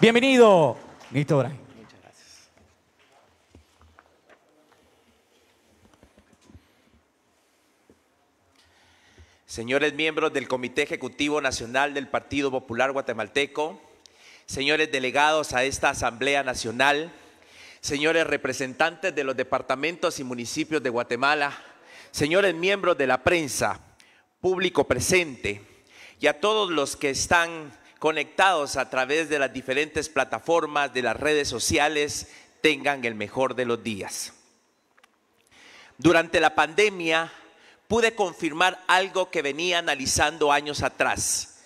Bienvenido, Nito. Muchas gracias. Señores miembros del Comité Ejecutivo Nacional del Partido Popular Guatemalteco, señores delegados a esta Asamblea Nacional, señores representantes de los departamentos y municipios de Guatemala, señores miembros de la prensa, público presente y a todos los que están conectados a través de las diferentes plataformas de las redes sociales, tengan el mejor de los días. Durante la pandemia pude confirmar algo que venía analizando años atrás,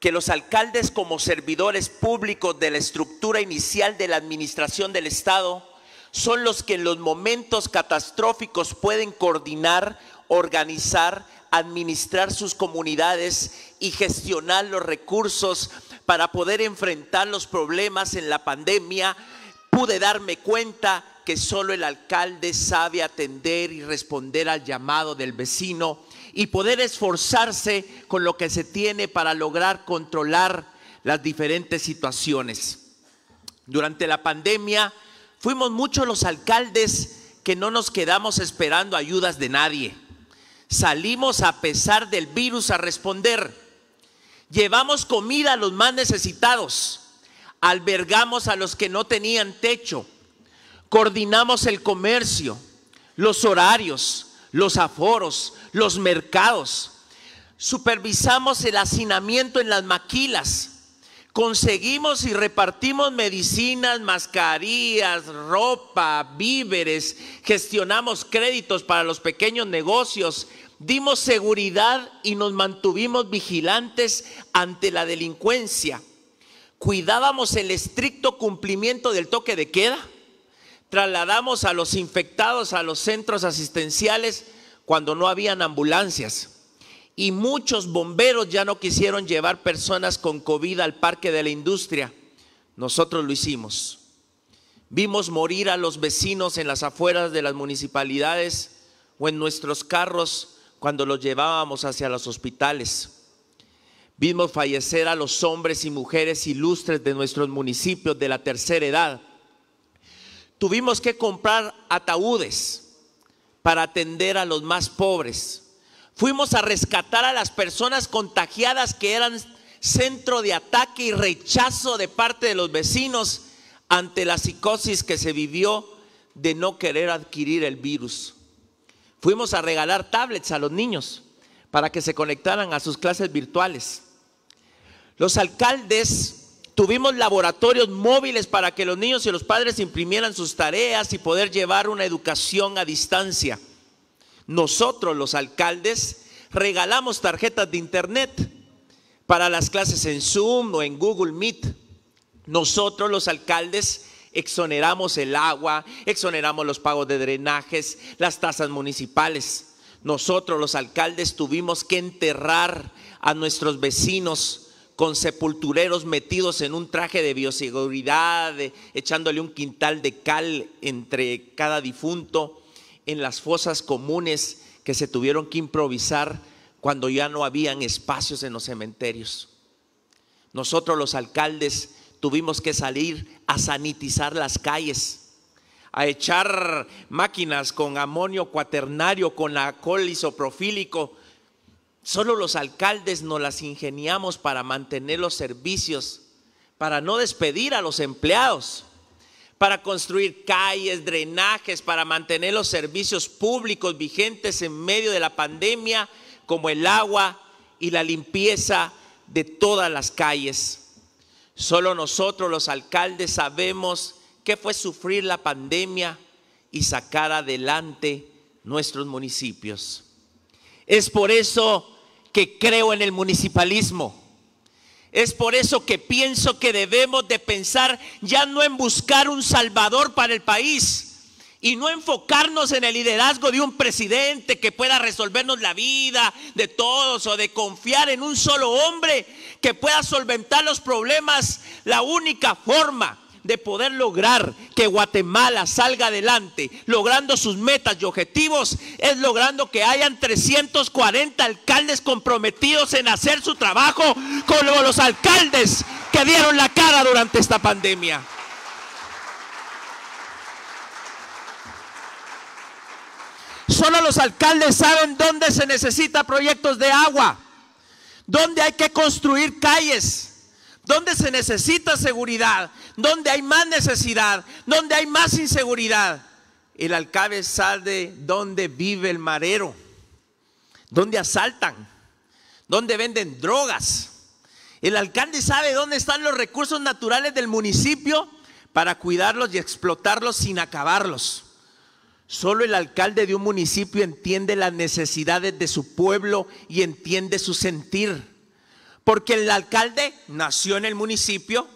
que los alcaldes como servidores públicos de la estructura inicial de la administración del Estado son los que en los momentos catastróficos pueden coordinar, organizar, administrar sus comunidades y gestionar los recursos para poder enfrentar los problemas en la pandemia, pude darme cuenta que solo el alcalde sabe atender y responder al llamado del vecino y poder esforzarse con lo que se tiene para lograr controlar las diferentes situaciones. Durante la pandemia fuimos muchos los alcaldes que no nos quedamos esperando ayudas de nadie. Salimos a pesar del virus a responder. Llevamos comida a los más necesitados. Albergamos a los que no tenían techo coordinamos el comercio, los horarios, los aforos, los mercados, supervisamos el hacinamiento en las maquilas, conseguimos y repartimos medicinas, mascarillas, ropa, víveres, gestionamos créditos para los pequeños negocios, dimos seguridad y nos mantuvimos vigilantes ante la delincuencia. Cuidábamos el estricto cumplimiento del toque de queda trasladamos a los infectados a los centros asistenciales cuando no habían ambulancias. Y muchos bomberos ya no quisieron llevar personas con COVID al parque de la industria. Nosotros lo hicimos. Vimos morir a los vecinos en las afueras de las municipalidades o en nuestros carros cuando los llevábamos hacia los hospitales. Vimos fallecer a los hombres y mujeres ilustres de nuestros municipios de la tercera edad tuvimos que comprar ataúdes para atender a los más pobres. Fuimos a rescatar a las personas contagiadas que eran centro de ataque y rechazo de parte de los vecinos ante la psicosis que se vivió de no querer adquirir el virus. Fuimos a regalar tablets a los niños para que se conectaran a sus clases virtuales. Los alcaldes Tuvimos laboratorios móviles para que los niños y los padres imprimieran sus tareas y poder llevar una educación a distancia. Nosotros, los alcaldes, regalamos tarjetas de internet para las clases en Zoom o en Google Meet. Nosotros, los alcaldes, exoneramos el agua, exoneramos los pagos de drenajes, las tasas municipales. Nosotros, los alcaldes, tuvimos que enterrar a nuestros vecinos con sepultureros metidos en un traje de bioseguridad, echándole un quintal de cal entre cada difunto, en las fosas comunes que se tuvieron que improvisar cuando ya no habían espacios en los cementerios. Nosotros los alcaldes tuvimos que salir a sanitizar las calles, a echar máquinas con amonio cuaternario, con alcohol isopropílico, Solo los alcaldes nos las ingeniamos para mantener los servicios, para no despedir a los empleados, para construir calles, drenajes, para mantener los servicios públicos vigentes en medio de la pandemia, como el agua y la limpieza de todas las calles. Solo nosotros los alcaldes sabemos qué fue sufrir la pandemia y sacar adelante nuestros municipios. Es por eso que creo en el municipalismo. Es por eso que pienso que debemos de pensar ya no en buscar un salvador para el país y no enfocarnos en el liderazgo de un presidente que pueda resolvernos la vida de todos o de confiar en un solo hombre que pueda solventar los problemas. La única forma de poder lograr que Guatemala salga adelante, logrando sus metas y objetivos, es logrando que hayan 340 alcaldes comprometidos en hacer su trabajo como los alcaldes que dieron la cara durante esta pandemia. Solo los alcaldes saben dónde se necesita proyectos de agua, dónde hay que construir calles, dónde se necesita seguridad, dónde hay más necesidad, dónde hay más inseguridad. El alcalde sabe dónde vive el marero, dónde asaltan, dónde venden drogas. El alcalde sabe dónde están los recursos naturales del municipio para cuidarlos y explotarlos sin acabarlos. Solo el alcalde de un municipio entiende las necesidades de su pueblo y entiende su sentir. Porque el alcalde nació en el municipio,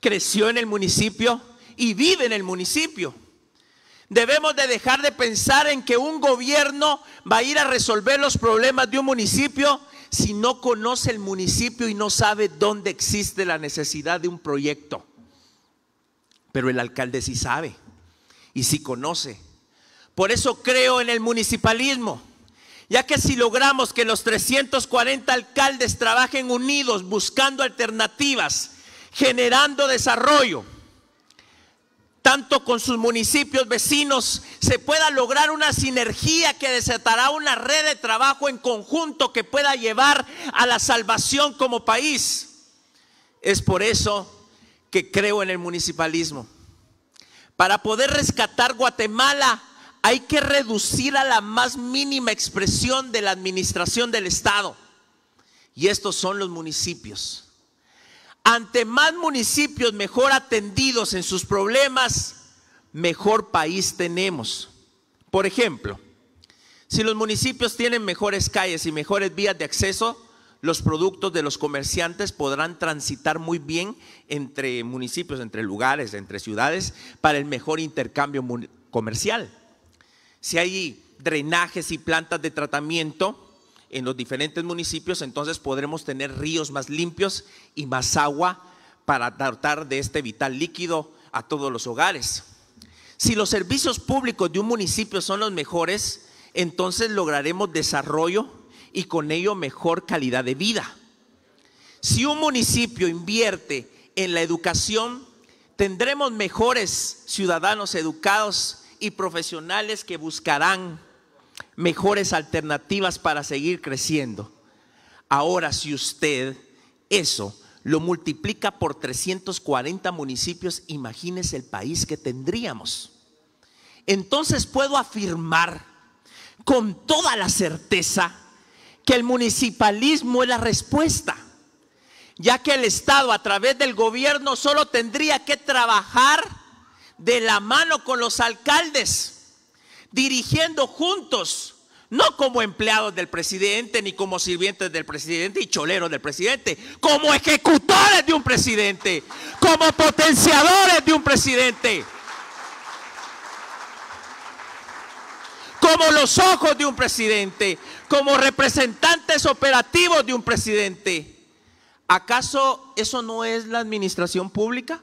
creció en el municipio y vive en el municipio. Debemos de dejar de pensar en que un gobierno va a ir a resolver los problemas de un municipio si no conoce el municipio y no sabe dónde existe la necesidad de un proyecto. Pero el alcalde sí sabe y sí conoce. Por eso creo en el municipalismo, ya que si logramos que los 340 alcaldes trabajen unidos buscando alternativas, generando desarrollo, tanto con sus municipios vecinos, se pueda lograr una sinergia que desatará una red de trabajo en conjunto que pueda llevar a la salvación como país. Es por eso que creo en el municipalismo. Para poder rescatar Guatemala, hay que reducir a la más mínima expresión de la administración del Estado. Y estos son los municipios. Ante más municipios mejor atendidos en sus problemas, mejor país tenemos. Por ejemplo, si los municipios tienen mejores calles y mejores vías de acceso, los productos de los comerciantes podrán transitar muy bien entre municipios, entre lugares, entre ciudades, para el mejor intercambio comercial. Si hay drenajes y plantas de tratamiento, en los diferentes municipios, entonces podremos tener ríos más limpios y más agua para dotar de este vital líquido a todos los hogares. Si los servicios públicos de un municipio son los mejores, entonces lograremos desarrollo y con ello mejor calidad de vida. Si un municipio invierte en la educación, tendremos mejores ciudadanos educados y profesionales que buscarán mejores alternativas para seguir creciendo. Ahora, si usted eso lo multiplica por 340 municipios, imagínese el país que tendríamos. Entonces puedo afirmar con toda la certeza que el municipalismo es la respuesta, ya que el Estado a través del gobierno solo tendría que trabajar de la mano con los alcaldes dirigiendo juntos, no como empleados del presidente, ni como sirvientes del presidente y choleros del presidente, como ejecutores de un presidente, como potenciadores de un presidente, como los ojos de un presidente, como representantes operativos de un presidente. ¿Acaso eso no es la administración pública?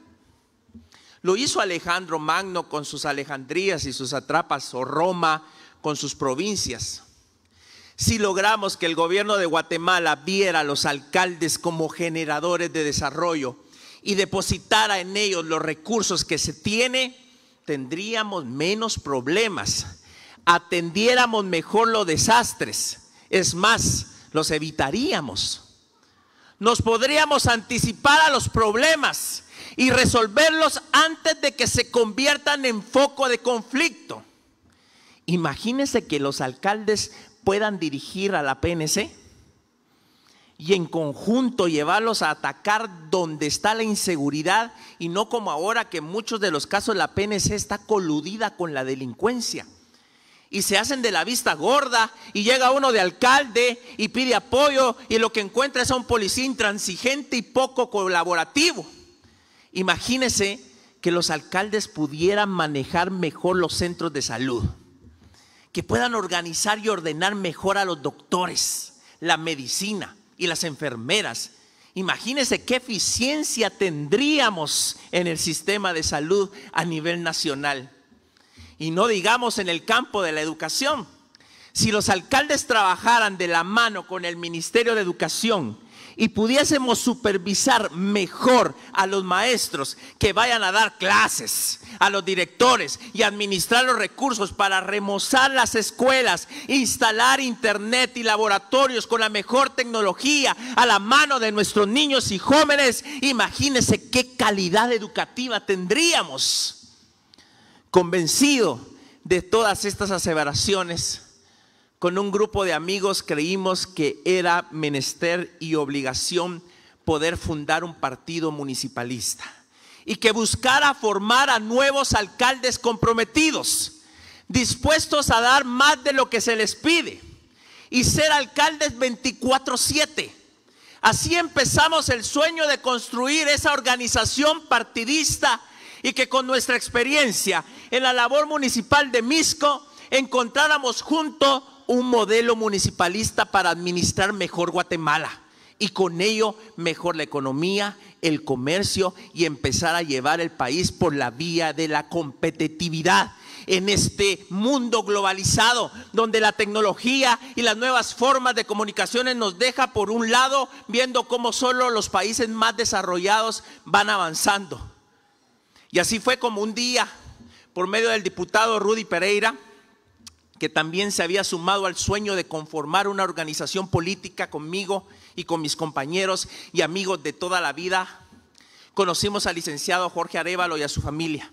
Lo hizo Alejandro Magno con sus Alejandrías y sus atrapas, o Roma con sus provincias. Si logramos que el gobierno de Guatemala viera a los alcaldes como generadores de desarrollo y depositara en ellos los recursos que se tiene, tendríamos menos problemas, atendiéramos mejor los desastres, es más, los evitaríamos. Nos podríamos anticipar a los problemas y resolverlos antes de que se conviertan en foco de conflicto. Imagínense que los alcaldes puedan dirigir a la PNC y en conjunto llevarlos a atacar donde está la inseguridad y no como ahora que en muchos de los casos la PNC está coludida con la delincuencia. Y se hacen de la vista gorda y llega uno de alcalde y pide apoyo y lo que encuentra es a un policía intransigente y poco colaborativo. Imagínese que los alcaldes pudieran manejar mejor los centros de salud, que puedan organizar y ordenar mejor a los doctores, la medicina y las enfermeras. Imagínense qué eficiencia tendríamos en el sistema de salud a nivel nacional. Y no digamos en el campo de la educación. Si los alcaldes trabajaran de la mano con el Ministerio de Educación y pudiésemos supervisar mejor a los maestros que vayan a dar clases, a los directores y administrar los recursos para remozar las escuelas, instalar internet y laboratorios con la mejor tecnología a la mano de nuestros niños y jóvenes, imagínense qué calidad educativa tendríamos. Convencido de todas estas aseveraciones, con un grupo de amigos creímos que era menester y obligación poder fundar un partido municipalista y que buscara formar a nuevos alcaldes comprometidos, dispuestos a dar más de lo que se les pide y ser alcaldes 24/7. Así empezamos el sueño de construir esa organización partidista y que con nuestra experiencia en la labor municipal de Misco encontráramos junto un modelo municipalista para administrar mejor Guatemala y con ello mejor la economía, el comercio y empezar a llevar el país por la vía de la competitividad en este mundo globalizado donde la tecnología y las nuevas formas de comunicaciones nos deja por un lado viendo cómo solo los países más desarrollados van avanzando. Y así fue como un día, por medio del diputado Rudy Pereira, que también se había sumado al sueño de conformar una organización política conmigo y con mis compañeros y amigos de toda la vida, conocimos al licenciado Jorge Arevalo y a su familia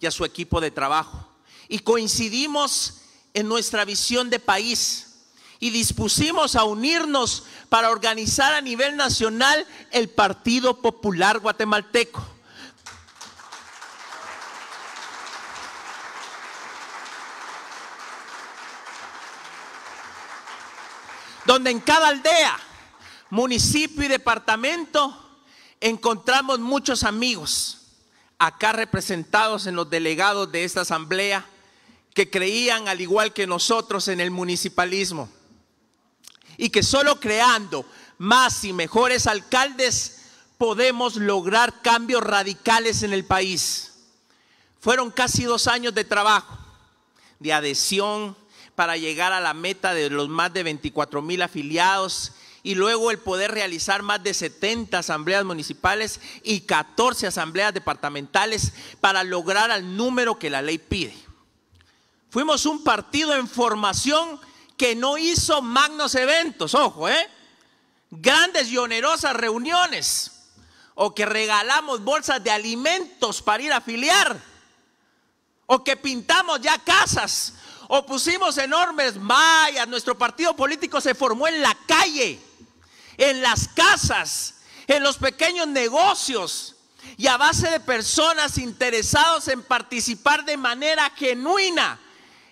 y a su equipo de trabajo. Y coincidimos en nuestra visión de país y dispusimos a unirnos para organizar a nivel nacional el Partido Popular Guatemalteco donde en cada aldea, municipio y departamento encontramos muchos amigos, acá representados en los delegados de esta asamblea, que creían al igual que nosotros en el municipalismo y que solo creando más y mejores alcaldes podemos lograr cambios radicales en el país. Fueron casi dos años de trabajo, de adhesión, para llegar a la meta de los más de 24 mil afiliados y luego el poder realizar más de 70 asambleas municipales y 14 asambleas departamentales para lograr el número que la ley pide. Fuimos un partido en formación que no hizo magnos eventos, ojo, ¿eh? Grandes y onerosas reuniones o que regalamos bolsas de alimentos para ir a afiliar o que pintamos ya casas o pusimos enormes mallas. Nuestro partido político se formó en la calle, en las casas, en los pequeños negocios y a base de personas interesados en participar de manera genuina.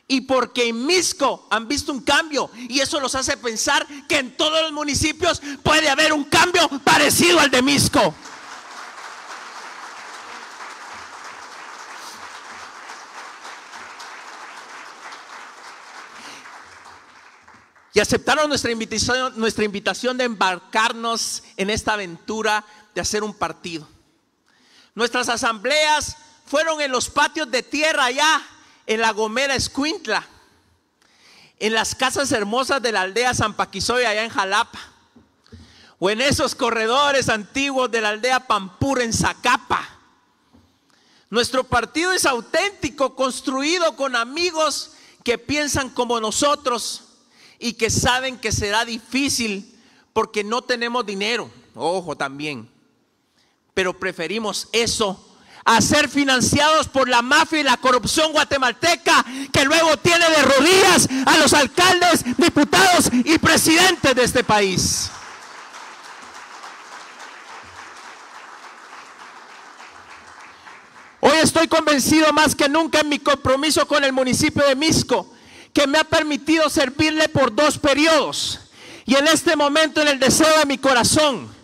Y porque en Misco han visto un cambio y eso los hace pensar que en todos los municipios puede haber un cambio parecido al de Misco. Y aceptaron nuestra invitación, nuestra invitación de embarcarnos en esta aventura de hacer un partido. Nuestras asambleas fueron en los patios de tierra allá, en la Gomera Escuintla, en las casas hermosas de la aldea San Paquizoy allá en Jalapa, o en esos corredores antiguos de la aldea Pampur en Zacapa. Nuestro partido es auténtico, construido con amigos que piensan como nosotros y que saben que será difícil porque no tenemos dinero. Ojo también. Pero preferimos eso a ser financiados por la mafia y la corrupción guatemalteca que luego tiene de rodillas a los alcaldes, diputados y presidentes de este país. Hoy estoy convencido más que nunca en mi compromiso con el municipio de Misco que me ha permitido servirle por dos periodos. Y en este momento en el deseo de mi corazón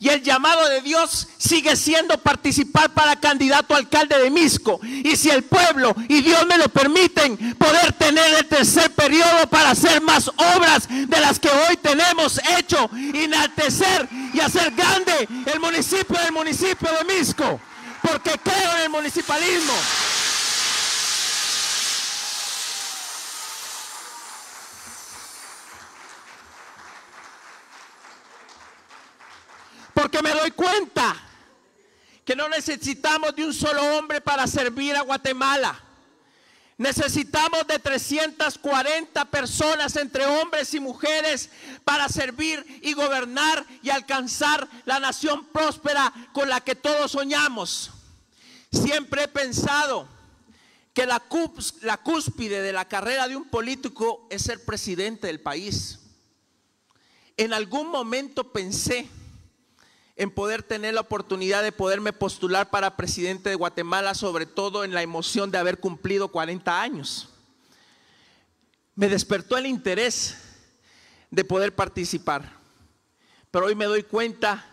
Y el llamado de Dios sigue siendo participar para candidato a alcalde de Misco. Y si el pueblo y Dios me lo permiten, poder tener el tercer periodo para hacer más obras de las que hoy tenemos hecho, enaltecer y hacer grande el municipio del municipio de Misco. Porque creo en el municipalismo. Porque me doy cuenta que no necesitamos de un solo hombre para servir a Guatemala. Necesitamos de 340 personas entre hombres y mujeres para servir y gobernar y alcanzar la nación próspera con la que todos soñamos. Siempre he pensado que la, la cúspide de la carrera de un político es ser presidente del país. En algún momento pensé en poder tener la oportunidad de poderme postular para presidente de Guatemala, sobre todo en la emoción de haber cumplido 40 años. Me despertó el interés de poder participar, pero hoy me doy cuenta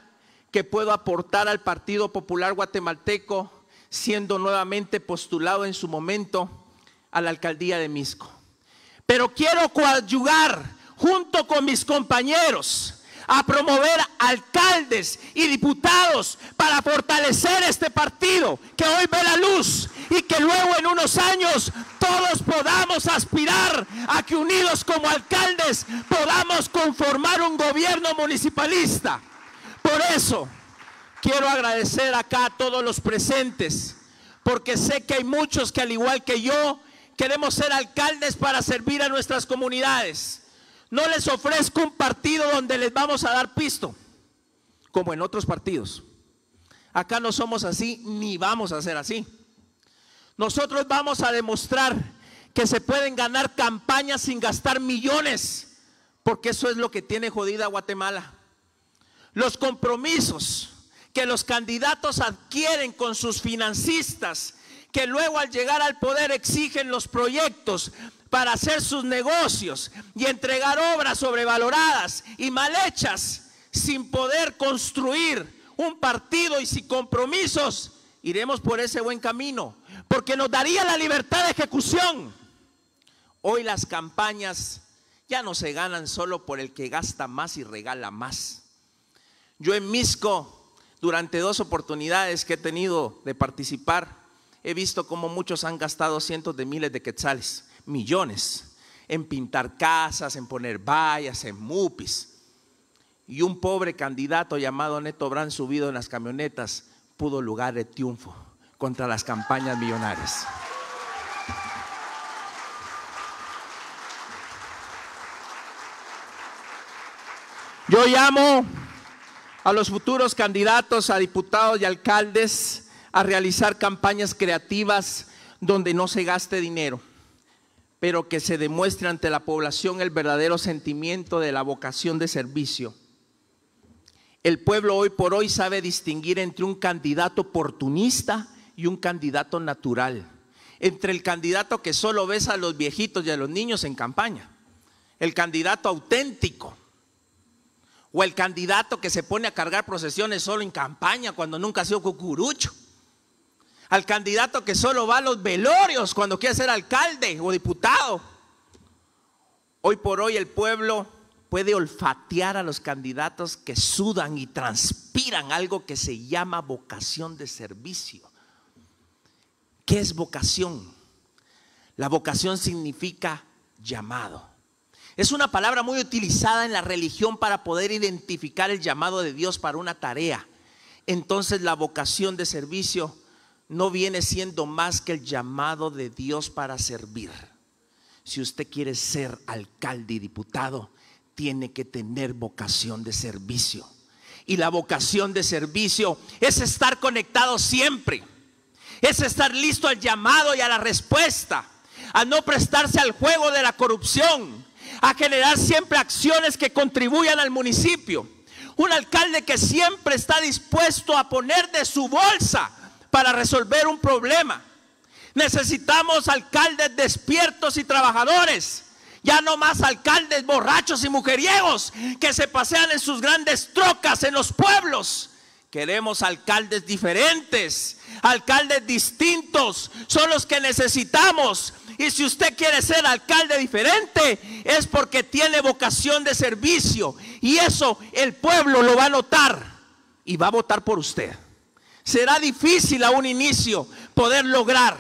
que puedo aportar al Partido Popular Guatemalteco siendo nuevamente postulado en su momento a la alcaldía de Misco. Pero quiero coadyugar junto con mis compañeros a promover alcaldes y diputados para fortalecer este partido que hoy ve la luz y que luego en unos años todos podamos aspirar a que unidos como alcaldes podamos conformar un gobierno municipalista. Por eso quiero agradecer acá a todos los presentes, porque sé que hay muchos que al igual que yo queremos ser alcaldes para servir a nuestras comunidades. No les ofrezco un partido donde les vamos a dar pisto, como en otros partidos. Acá no somos así ni vamos a ser así. Nosotros vamos a demostrar que se pueden ganar campañas sin gastar millones, porque eso es lo que tiene jodida Guatemala. Los compromisos que los candidatos adquieren con sus financistas, que luego al llegar al poder exigen los proyectos, para hacer sus negocios y entregar obras sobrevaloradas y mal hechas sin poder construir un partido y sin compromisos, iremos por ese buen camino, porque nos daría la libertad de ejecución. Hoy las campañas ya no se ganan solo por el que gasta más y regala más. Yo en Misco, durante dos oportunidades que he tenido de participar, he visto cómo muchos han gastado cientos de miles de quetzales millones en pintar casas, en poner vallas, en mupis. Y un pobre candidato llamado Neto Brand subido en las camionetas pudo lugar de triunfo contra las campañas millonarias. Yo llamo a los futuros candidatos a diputados y alcaldes a realizar campañas creativas donde no se gaste dinero pero que se demuestre ante la población el verdadero sentimiento de la vocación de servicio. El pueblo hoy por hoy sabe distinguir entre un candidato oportunista y un candidato natural. Entre el candidato que solo besa a los viejitos y a los niños en campaña. El candidato auténtico. O el candidato que se pone a cargar procesiones solo en campaña cuando nunca ha sido cucurucho al candidato que solo va a los velorios cuando quiere ser alcalde o diputado. Hoy por hoy el pueblo puede olfatear a los candidatos que sudan y transpiran algo que se llama vocación de servicio. ¿Qué es vocación? La vocación significa llamado. Es una palabra muy utilizada en la religión para poder identificar el llamado de Dios para una tarea. Entonces la vocación de servicio no viene siendo más que el llamado de Dios para servir. Si usted quiere ser alcalde y diputado, tiene que tener vocación de servicio. Y la vocación de servicio es estar conectado siempre. Es estar listo al llamado y a la respuesta. A no prestarse al juego de la corrupción. A generar siempre acciones que contribuyan al municipio. Un alcalde que siempre está dispuesto a poner de su bolsa para resolver un problema. Necesitamos alcaldes despiertos y trabajadores Ya no más alcaldes borrachos y mujeriegos que se pasean en sus grandes trocas en los pueblos. Queremos alcaldes diferentes, alcaldes distintos, son los que necesitamos. Y si usted quiere ser alcalde diferente, es porque tiene vocación de servicio. Y eso el pueblo lo va a notar y va a votar por usted. Será difícil a un inicio poder lograr.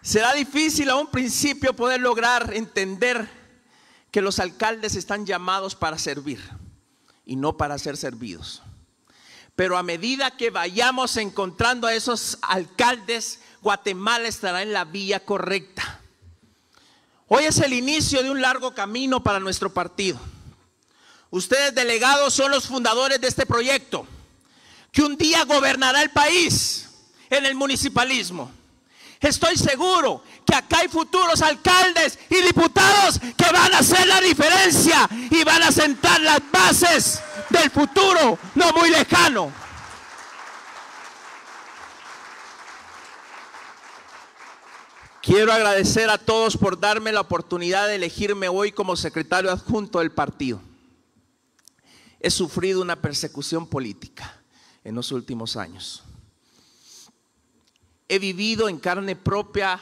Será difícil a un principio poder lograr entender que los alcaldes están llamados para servir y no para ser servidos. Pero a medida que vayamos encontrando a esos alcaldes, Guatemala estará en la vía correcta. Hoy es el inicio de un largo camino para nuestro partido. Ustedes delegados son los fundadores de este proyecto, que un día gobernará el país en el municipalismo. Estoy seguro que acá hay futuros alcaldes y diputados que van a hacer la diferencia y van a sentar las bases del futuro no muy lejano. Quiero agradecer a todos por darme la oportunidad de elegirme hoy como secretario adjunto del partido. He sufrido una persecución política en los últimos años. He vivido en carne propia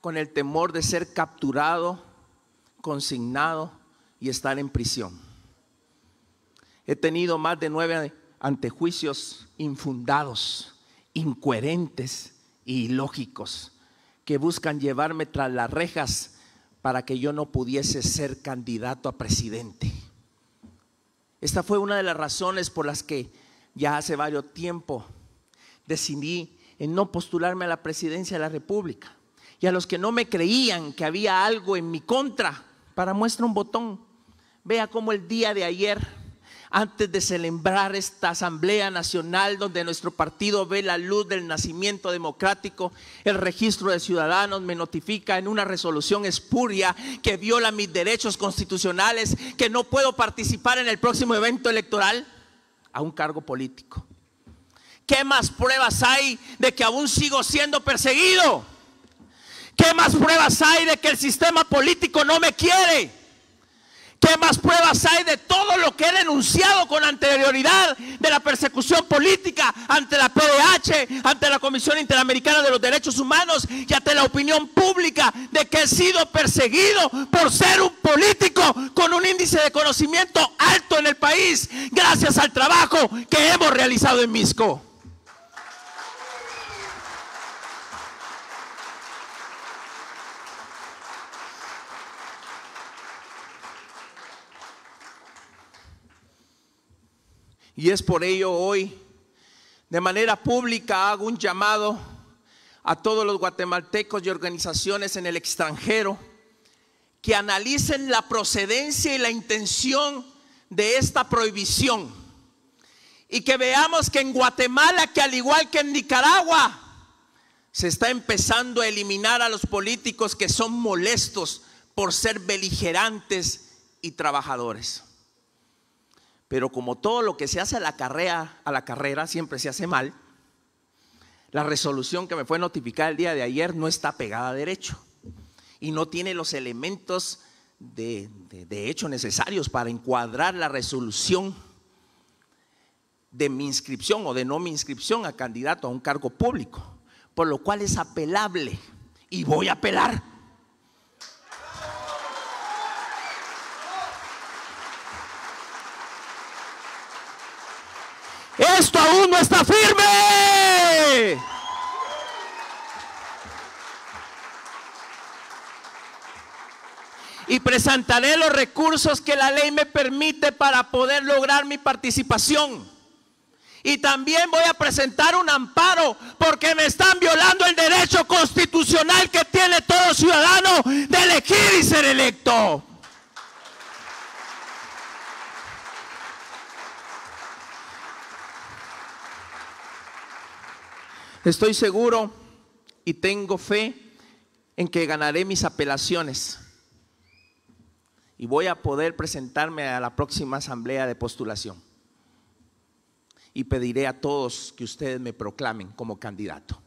con el temor de ser capturado, consignado y estar en prisión. He tenido más de nueve antejuicios infundados, incoherentes y ilógicos que buscan llevarme tras las rejas para que yo no pudiese ser candidato a presidente. Esta fue una de las razones por las que ya hace varios tiempo decidí en no postularme a la presidencia de la República. Y a los que no me creían que había algo en mi contra, para muestra un botón. Vea cómo el día de ayer, antes de celebrar esta Asamblea Nacional donde nuestro partido ve la luz del nacimiento democrático, el registro de ciudadanos me notifica en una resolución espuria que viola mis derechos constitucionales, que no puedo participar en el próximo evento electoral a un cargo político. ¿Qué más pruebas hay de que aún sigo siendo perseguido? ¿Qué más pruebas hay de que el sistema político no me quiere? ¿Qué más pruebas hay de todo lo que he denunciado con anterioridad de la persecución política ante la PDH, ante la Comisión Interamericana de los Derechos Humanos y ante la opinión pública de que he sido perseguido por ser un político con un índice de conocimiento alto en el país gracias al trabajo que hemos realizado en Misco? Y es por ello hoy, de manera pública, hago un llamado a todos los guatemaltecos y organizaciones en el extranjero que analicen la procedencia y la intención de esta prohibición. Y que veamos que en Guatemala, que al igual que en Nicaragua, se está empezando a eliminar a los políticos que son molestos por ser beligerantes y trabajadores. Pero como todo lo que se hace a la carrera, a la carrera siempre se hace mal, la resolución que me fue notificada el día de ayer no está pegada a derecho y no tiene los elementos de, de hecho necesarios para encuadrar la resolución de mi inscripción o de no mi inscripción a candidato a un cargo público, por lo cual es apelable y voy a apelar. Esto aún no está firme. Y presentaré los recursos que la ley me permite para poder lograr mi participación. Y también voy a presentar un amparo porque me están violando el derecho constitucional que tiene todo ciudadano de elegir y ser electo. Estoy seguro y tengo fe en que ganaré mis apelaciones y voy a poder presentarme a la próxima asamblea de postulación. y pediré a todos que ustedes me proclamen como candidato.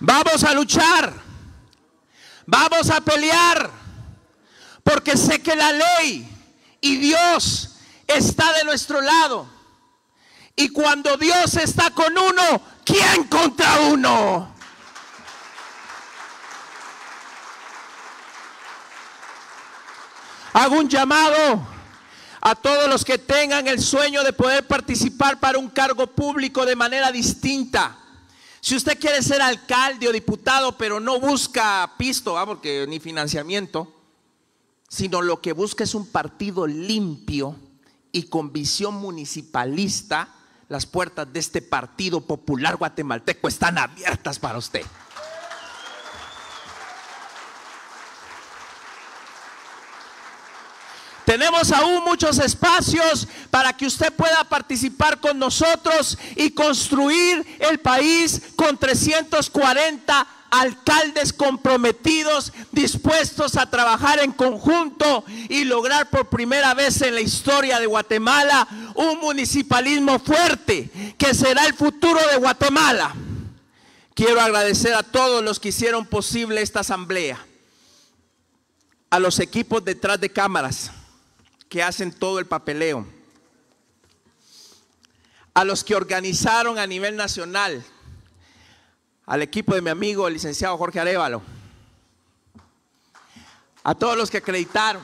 Vamos a luchar, vamos a pelear, porque sé que la ley y Dios está de nuestro lado. Y cuando Dios está con uno, ¿quién contra uno? Hago un llamado a todos los que tengan el sueño de poder participar para un cargo público de manera distinta. Si usted quiere ser alcalde o diputado, pero no busca pisto, ¿ah? porque ni financiamiento, sino lo que busca es un partido limpio y con visión municipalista, las puertas de este Partido Popular Guatemalteco están abiertas para usted. Tenemos aún muchos espacios para que usted pueda participar con nosotros y construir el país con 340 alcaldes comprometidos, dispuestos a trabajar en conjunto y lograr por primera vez en la historia de Guatemala un municipalismo fuerte que será el futuro de Guatemala. Quiero agradecer a todos los que hicieron posible esta asamblea, a los equipos detrás de cámaras que hacen todo el papeleo, a los que organizaron a nivel nacional, al equipo de mi amigo el licenciado Jorge Arevalo, a todos los que acreditaron,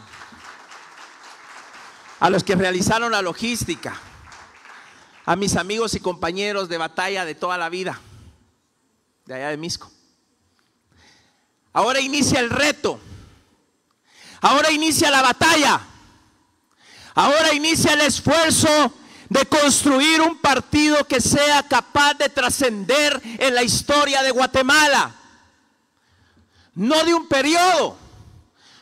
a los que realizaron la logística, a mis amigos y compañeros de batalla de toda la vida, de allá de Misco. Ahora inicia el reto, ahora inicia la batalla. Ahora inicia el esfuerzo de construir un partido que sea capaz de trascender en la historia de Guatemala. No de un periodo,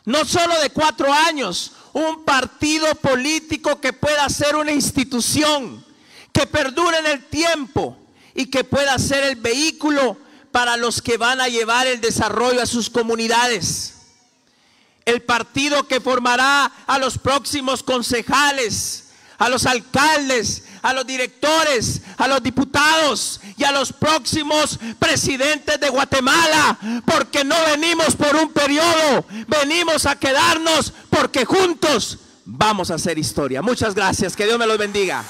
no solo de cuatro años, un partido político que pueda ser una institución, que perdure en el tiempo y que pueda ser el vehículo para los que van a llevar el desarrollo a sus comunidades el partido que formará a los próximos concejales, a los alcaldes, a los directores, a los diputados y a los próximos presidentes de Guatemala, porque no venimos por un periodo, venimos a quedarnos porque juntos vamos a hacer historia. Muchas gracias, que Dios me los bendiga.